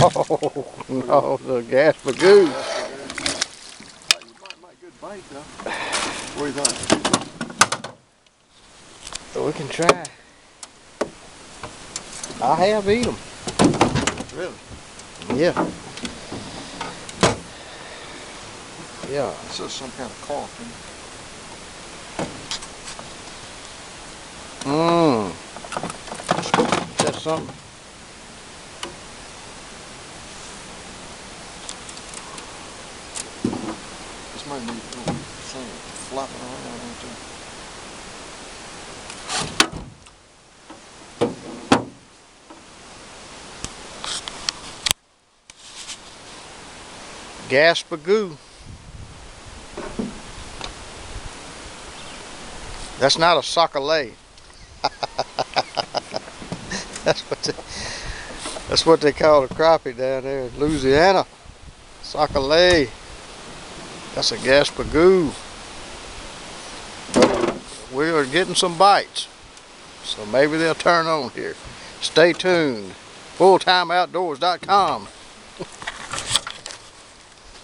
Oh, no, the gaspergou. You might make good bait though. What do you think? We can try. I have eat them. Really? Yeah. Yeah. This is some kind of isn't Mmm. That's something. Might need a little sand flopping around out there. Gaspergou. That's not a sac-a-lait. that's what they, that's what they call a crappie down there in Louisiana. Sac-a-lait. That's a gaspergou. But we are getting some bites. So maybe they'll turn on here. Stay tuned. FullTimeOutdoors.com.